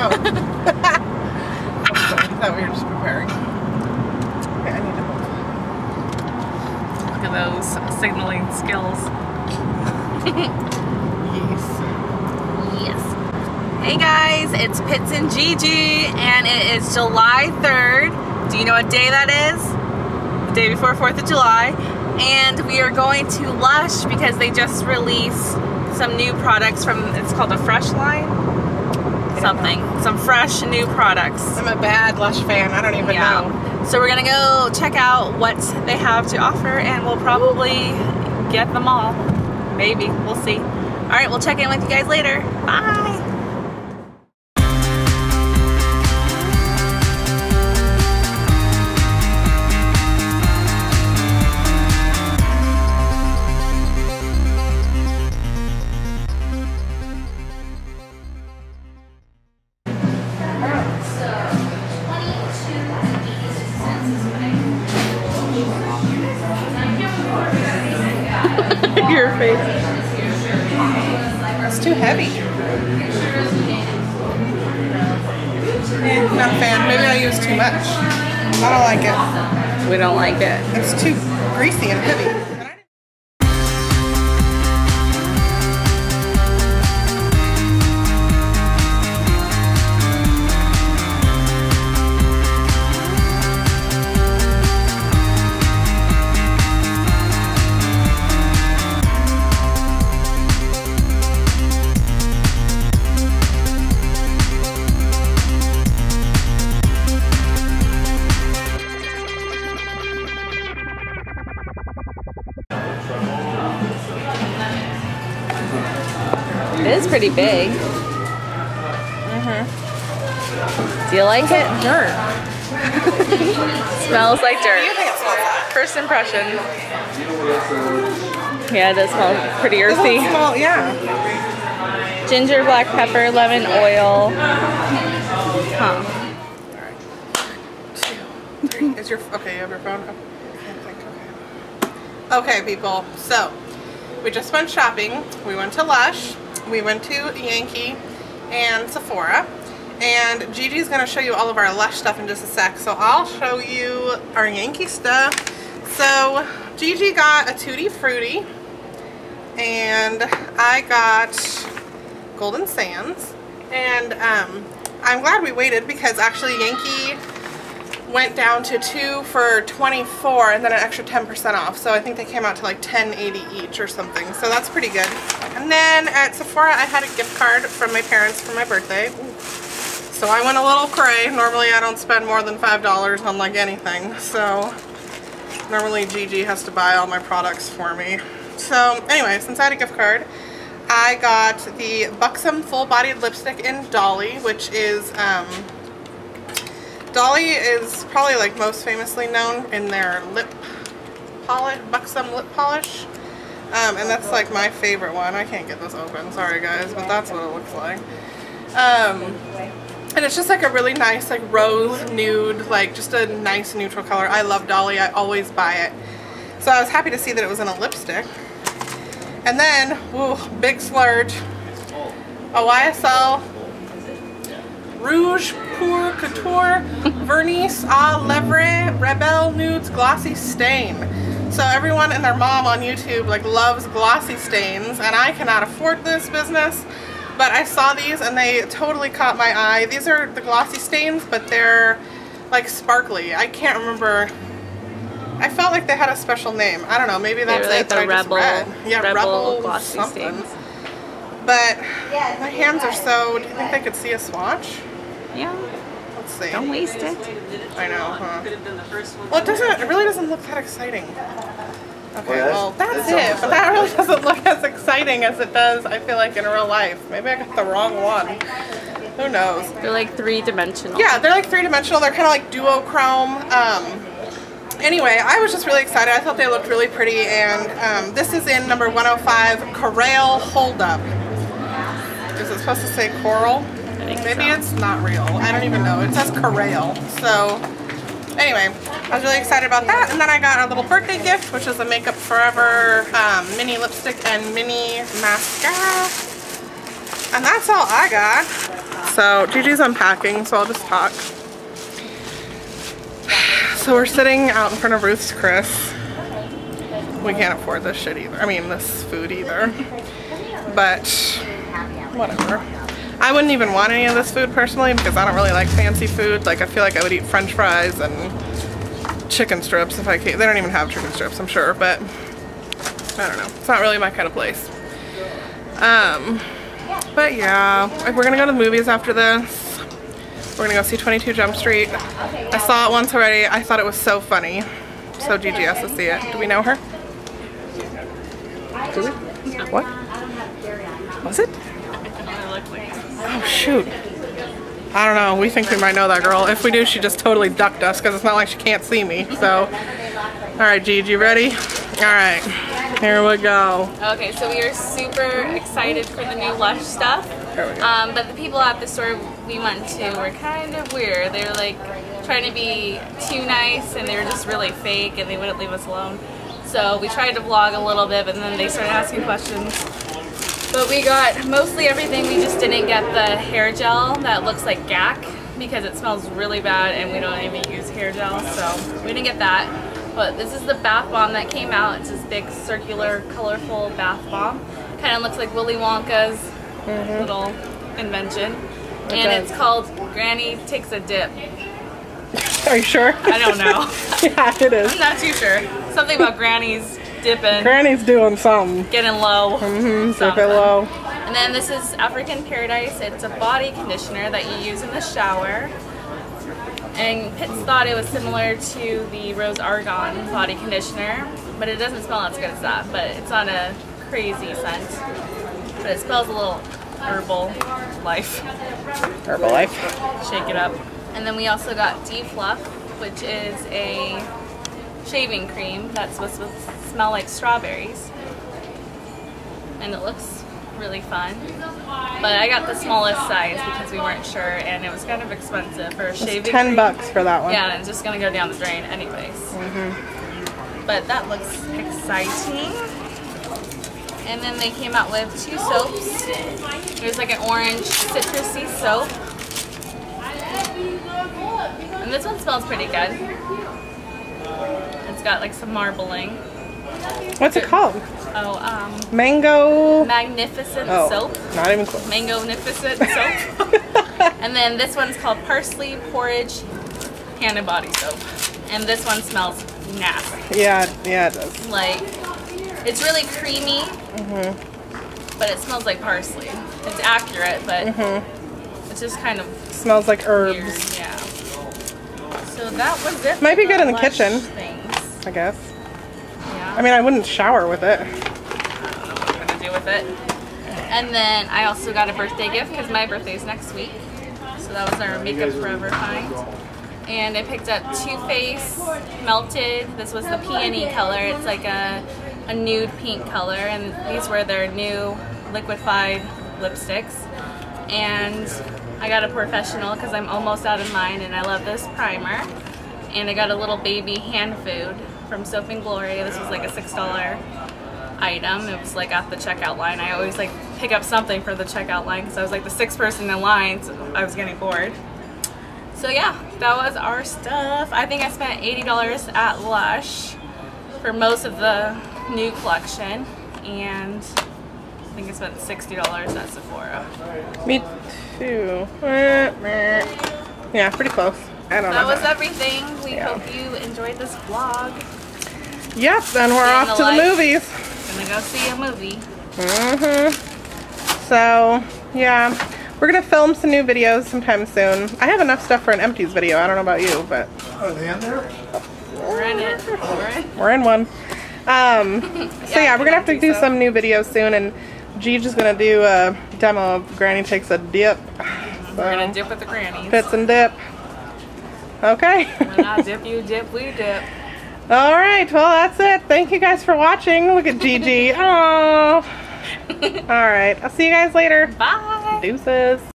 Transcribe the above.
Oh. I thought we were just preparing. Okay, I need to move. Look at those signaling skills. Yes. Yes. Hey guys, it's Pits and Gigi, and it is July 3rd. Do you know what day that is? The day before 4th of July. And we are going to Lush because they just released some new products from, it's called a Fresh line? Something. Some fresh new products. I'm a bad Lush fan. I don't even know. So we're gonna go check out what they have to offer and we'll probably get them all. Maybe. We'll see. Alright, we'll check in with you guys later. Bye! Your face. It's too heavy. Eh, not a fan. Maybe I use too much. I don't like it. We don't like it. It's too greasy and heavy. Pretty big. Mhm. Do you like it? Dirt. Smells like dirt. think it smells like. First impression. Yeah, it does smell pretty earthy. smell, yeah. Ginger, black pepper, lemon oil. Huh. Is your okay? You have your phone. I can't think. Okay. Okay, people. So we just went shopping. We went to Lush. We went to Yankee and Sephora. And Gigi's gonna show you all of our Lush stuff in just a sec. So I'll show you our Yankee stuff. So Gigi got a Tutti Frutti, and I got Golden Sands. And um, I'm glad we waited because actually Yankee went down to two for 24 and then an extra 10% off. So I think they came out to like 10.80 each or something. So that's pretty good. And then at Sephora I had a gift card from my parents for my birthday. So I went a little cray. Normally I don't spend more than $5 on like anything. So normally Gigi has to buy all my products for me. So anyway, since I had a gift card, I got the Buxom Full Bodied Lipstick in Dolly, which is um, Dolly is probably like most famously known in their lip polish, Buxom lip polish. Um, and that's like my favorite one. I can't get this open, sorry guys, but that's what it looks like. Um, and it's just like a really nice like rose nude, like just a nice neutral color. I love Dolly, I always buy it. So I was happy to see that it was in a lipstick. And then, woo, big splurge, a YSL Rouge Pur Couture Vernis à ah, Lèvres Rebelle Nudes Glossy Stain. So everyone and their mom on YouTube like loves glossy stains and I cannot afford this business. But I saw these and they totally caught my eye. These are the glossy stains, but they're like sparkly. I can't remember. I felt like they had a special name. I don't know. Maybe that's They're like it that the I Rebel- read. Yeah, Rebel Rebel glossy something. stains. But my hands are so. Do you think they could see a swatch? Yeah. Let's see. Don't waste it. I know, huh? Well, it doesn't. It really doesn't look that exciting. Okay, well, that's it. But that really doesn't look as exciting as it does. I feel like in real life. Maybe I got the wrong one. Who knows? They're like three dimensional. Yeah, they're like three dimensional. They're kind of like duochrome. Um, anyway, I was just really excited. I thought they looked really pretty, and um, this is in number 105, Corral Hold Up. Is it supposed to say coral? Think Maybe so. it's not real. I don't even know. It says Corral. So, anyway, I was really excited about that. And then I got a little birthday gift, which is a Makeup Forever um, mini lipstick and mini mascara. And that's all I got. So Gigi's unpacking, so I'll just talk. So we're sitting out in front of Ruth's Chris. We can't afford this shit either. I mean, this food either. But whatever. I wouldn't even want any of this food personally because I don't really like fancy food. Like I feel like I would eat french fries and chicken strips if I could. They don't even have chicken strips, I'm sure, but I don't know. It's not really my kind of place. Um, but yeah, like we're gonna go to the movies after this. We're gonna go see 22 Jump Street. I saw it once already. I thought it was so funny. So Gigi has to see it. Do we know her? Do we? What? Was it? Oh shoot. I don't know. We think we might know that girl. If we do, she just totally ducked us because it's not like she can't see me. So, all right, Gigi, you ready? All right, here we go. Okay, so we are super excited for the new Lush stuff. There we go. Um, but the people at the store we went to were kind of weird. They were like trying to be too nice and they were just really fake and they wouldn't leave us alone. So we tried to vlog a little bit, but then they started asking questions. But we got mostly everything. We just didn't get the hair gel that looks like GAC because it smells really bad and we don't even use hair gel. So we didn't get that. But this is the bath bomb that came out. It's this big circular, colorful bath bomb. Kind of looks like Willy Wonka's mm-hmm. little invention. It and does. it's called Granny Takes a Dip. Are you sure? I don't know. yeah, it is. I'm not too sure. Something about Granny's dipping, Granny's doing something. getting low. Mm-hmm, dip it something. low. And then this is African Paradise. It's a body conditioner that you use in the shower. And Pitts thought it was similar to the Rose Argan body conditioner, but it doesn't smell as good as that. But it's not a crazy scent. But it smells a little herbal life. Herbal life. Shake it up. And then we also got D'Fluff, which is a shaving cream that's supposed to smell like strawberries. And it looks really fun. But I got the smallest size because we weren't sure and it was kind of expensive for a shaving It's ten cream. bucks for that one. Yeah, and it's just gonna go down the drain anyways. Mm-hmm. But that looks exciting. And then they came out with two soaps. There's like an orange citrusy soap. And this one smells pretty good. It's got like some marbling. What's it called? Oh, um, Mango. magnificent Oh, soap. not even close. Mango magnificent soap. And then this one's called Parsley Porridge Hand and Body Soap. And this one smells nasty. yeah, yeah, it does. Like, it's really creamy, Mm-hmm. but it smells like parsley. It's accurate, but Mm-hmm. it's just kind of Smells like herbs, weird. Yeah. So that was it. Might be good in the kitchen. Things. I guess. Yeah. I mean, I wouldn't shower with it. I don't know what I'm gonna do with it. And then I also got a birthday gift because my birthday is next week. So that was our Makeup Forever find. And I picked up Too Faced Melted. This was the peony color. It's like a, a nude pink color. And these were their new liquefied lipsticks. And I got a Porefessional because I'm almost out of mine and I love this primer. And I got a little baby hand food from Soap and Glory. This was like a $6 item. It was like at the checkout line. I always like pick up something for the checkout line because I was like the sixth person in line, so I was getting bored. So yeah, that was our stuff. I think I spent $80 at Lush for most of the new collection, and I think I spent $60 at Sephora. Me too. Yeah, pretty close. I don't That know. That was everything. We Yeah. hope you enjoyed this vlog. Yep, then we're off the to the movies. Gonna go see a movie. Mm-hmm. So, yeah. We're gonna film some new videos sometime soon. I have enough stuff for an empties video. I don't know about you, but Are they in there? We're in it. We're in. we're in one. Um, so Yeah, yeah, we're gonna have to do so. some new videos soon, and Gigi's gonna do a demo of Granny takes a dip. We're gonna dip with the grannies. Pits and dip. Okay. When I dip, you dip, we dip. All right. Well, that's it. Thank you guys for watching. Look at Gigi. Oh. All right. I'll see you guys later. Bye. Deuces.